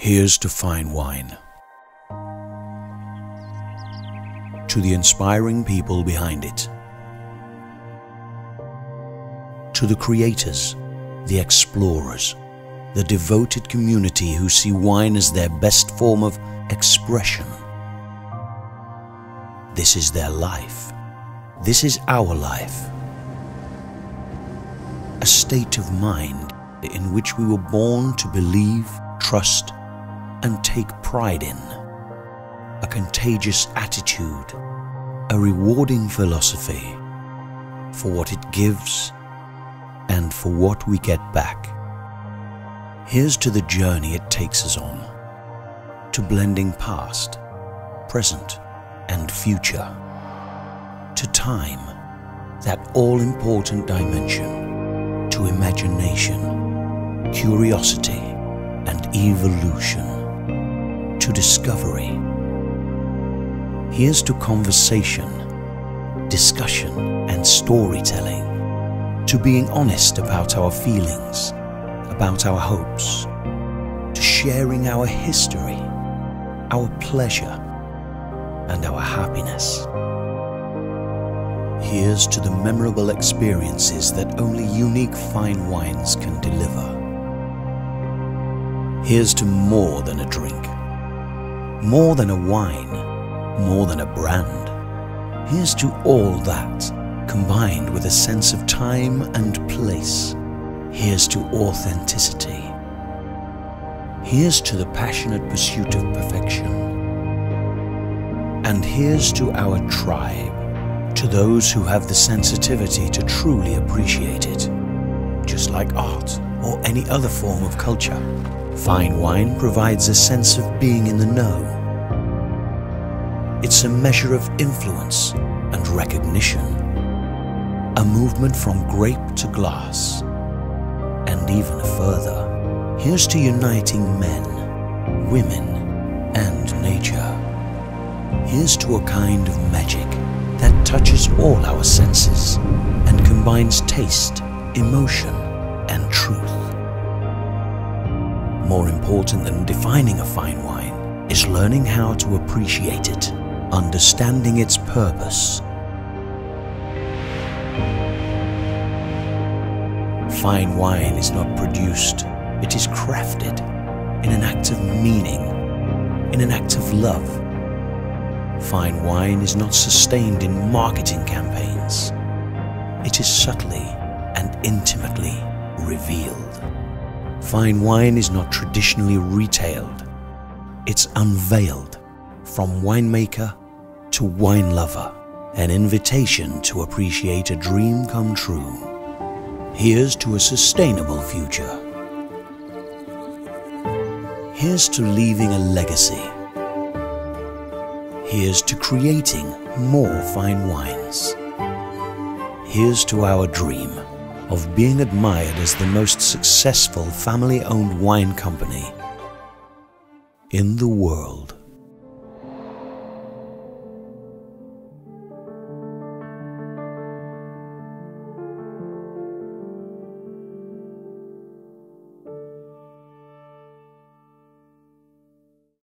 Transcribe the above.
Here's to fine wine. To the inspiring people behind it. To the creators, the explorers, the devoted community who see wine as their best form of expression. This is their life. This is our life. A state of mind in which we were born to believe, trust, and take pride in. A contagious attitude, a rewarding philosophy for what it gives and for what we get back. Here's to the journey it takes us on, to blending past, present, and future, to time, that all important dimension, to imagination, curiosity, and evolution, to discovery. Here's to conversation, discussion, and storytelling, to being honest about our feelings, about our hopes, to sharing our history, our pleasure, and our happiness. Here's to the memorable experiences that only unique fine wines can deliver. Here's to more than a drink, more than a wine, more than a brand. Here's to all that, combined with a sense of time and place. Here's to authenticity. Here's to the passionate pursuit of perfection. And here's to our tribe, to those who have the sensitivity to truly appreciate it, just like art or any other form of culture. Fine wine provides a sense of being in the know. It's a measure of influence and recognition, a movement from grape to glass, and even further. Here's to uniting men, women, and nature. Here's to a kind of magic that touches all our senses and combines taste, emotion, truth. More important than defining a fine wine is learning how to appreciate it, understanding its purpose. Fine wine is not produced, it is crafted in an act of meaning, in an act of love. Fine wine is not sustained in marketing campaigns. It is subtly and intimately revealed. Fine wine is not traditionally retailed. It's unveiled from winemaker to wine lover, an invitation to appreciate a dream come true. Here's to a sustainable future. Here's to leaving a legacy. Here's to creating more fine wines. Here's to our dream of being admired as the most successful family owned wine company in the world.